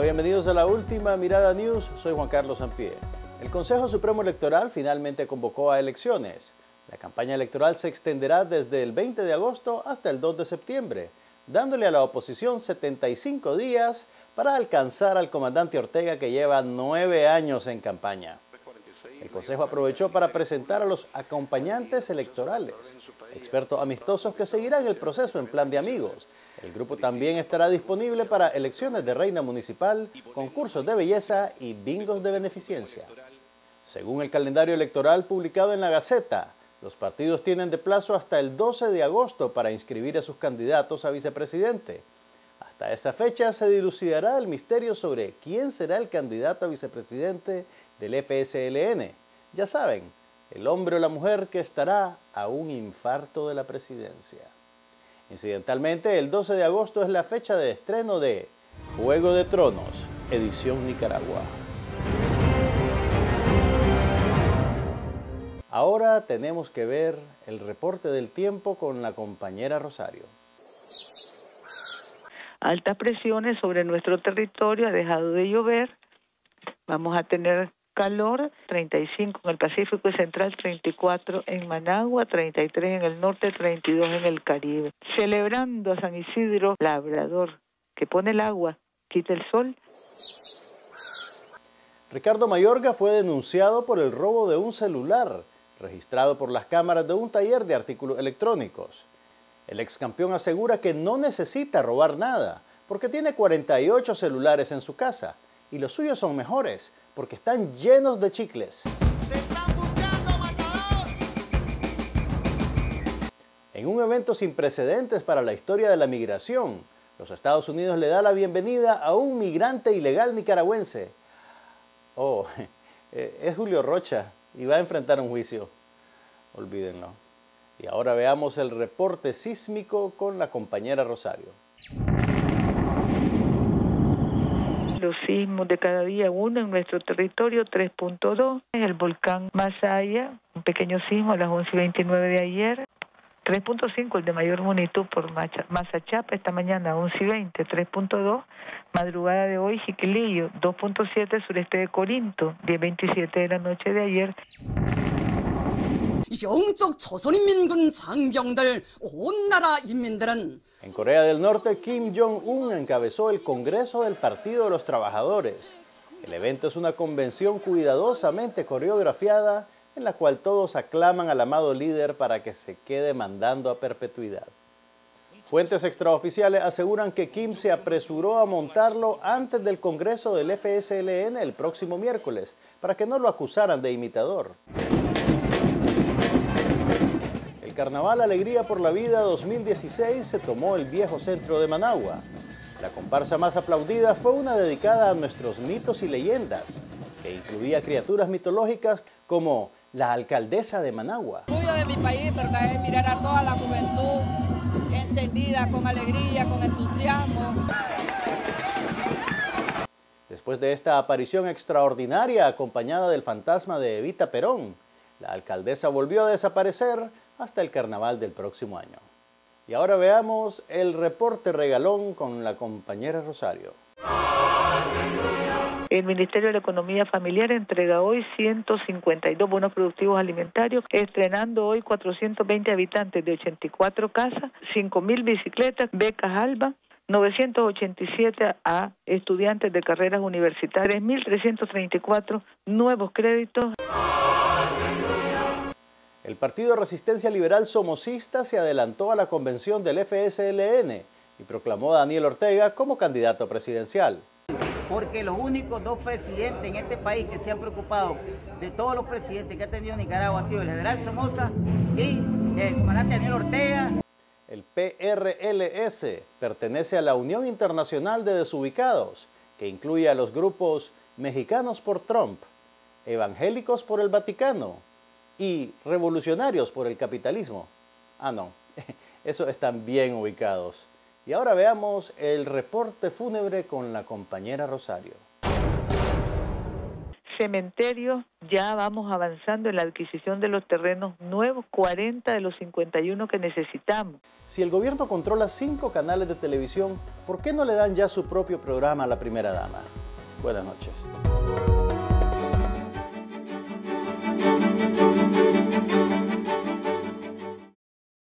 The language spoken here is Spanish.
Hola, bienvenidos a la última Mirada News. Soy Juan Carlos Sampié. El Consejo Supremo Electoral finalmente convocó a elecciones. La campaña electoral se extenderá desde el 20 de agosto hasta el 2 de septiembre, dándole a la oposición 75 días para alcanzar al comandante Ortega que lleva nueve años en campaña. El Consejo aprovechó para presentar a los acompañantes electorales, expertos amistosos que seguirán el proceso en plan de amigos. El grupo también estará disponible para elecciones de reina municipal, concursos de belleza y bingos de beneficencia. Según el calendario electoral publicado en la Gaceta, los partidos tienen de plazo hasta el 12 de agosto para inscribir a sus candidatos a vicepresidente. Hasta esa fecha se dilucidará el misterio sobre quién será el candidato a vicepresidente del FSLN. Ya saben, el hombre o la mujer que estará a un infarto de la presidencia. Incidentalmente, el 12 de agosto es la fecha de estreno de Juego de Tronos, edición Nicaragua. Ahora tenemos que ver el reporte del tiempo con la compañera Rosario. Altas presiones sobre nuestro territorio, ha dejado de llover. Vamos a tener calor, 35 en el Pacífico y Central, 34 en Managua, 33 en el norte, 32 en el Caribe. Celebrando a San Isidro Labrador, que pone el agua, quita el sol. Ricardo Mayorga fue denunciado por el robo de un celular registrado por las cámaras de un taller de artículos electrónicos. El ex campeón asegura que no necesita robar nada, porque tiene 48 celulares en su casa y los suyos son mejores, porque están llenos de chicles. En un evento sin precedentes para la historia de la migración, los Estados Unidos le da la bienvenida a un migrante ilegal nicaragüense. Oh, es Julio Rocha y va a enfrentar un juicio. Olvídenlo. Y ahora veamos el reporte sísmico con la compañera Rosario. Los sismos de cada día, uno en nuestro territorio, 3.2, el volcán Masaya, un pequeño sismo a las 11.29 de ayer, 3.5 el de mayor magnitud por Mazachapa esta mañana, 11.20, 3.2, madrugada de hoy, Jiquilillo, 2.7 sureste de Corinto, 10.27 de la noche de ayer. En Corea del Norte, Kim Jong-un encabezó el Congreso del Partido de los Trabajadores. El evento es una convención cuidadosamente coreografiada en la cual todos aclaman al amado líder para que se quede mandando a perpetuidad. Fuentes extraoficiales aseguran que Kim se apresuró a montarlo antes del Congreso del FSLN el próximo miércoles, para que no lo acusaran de imitador. Carnaval Alegría por la Vida 2016 se tomó el viejo centro de Managua. La comparsa más aplaudida fue una dedicada a nuestros mitos y leyendas, que incluía criaturas mitológicas como la alcaldesa de Managua. Orgullo de mi país, pero también mirar a toda la juventud encendida, con alegría, con entusiasmo. Después de esta aparición extraordinaria acompañada del fantasma de Evita Perón, la alcaldesa volvió a desaparecer hasta el carnaval del próximo año. Y ahora veamos el reporte regalón con la compañera Rosario. El Ministerio de Economía Familiar entrega hoy 152 bonos productivos alimentarios, estrenando hoy 420 habitantes de 84 casas, 5.000 bicicletas, becas ALBA, 987 a estudiantes de carreras universitarias, 1.334 nuevos créditos. El Partido Resistencia Liberal Somocista se adelantó a la convención del FSLN y proclamó a Daniel Ortega como candidato presidencial. Porque los únicos dos presidentes en este país que se han preocupado de todos los presidentes que ha tenido Nicaragua ha sido el general Somoza y el comandante Daniel Ortega. El PRLS pertenece a la Unión Internacional de Desubicados, que incluye a los grupos Mexicanos por Trump, Evangélicos por el Vaticano, y revolucionarios por el capitalismo. Ah, no, eso están bien ubicados. Y ahora veamos el reporte fúnebre con la compañera Rosario. cementerios ya vamos avanzando en la adquisición de los terrenos nuevos, 40 de los 51 que necesitamos. Si el gobierno controla cinco canales de televisión, ¿por qué no le dan ya su propio programa a la primera dama? Buenas noches.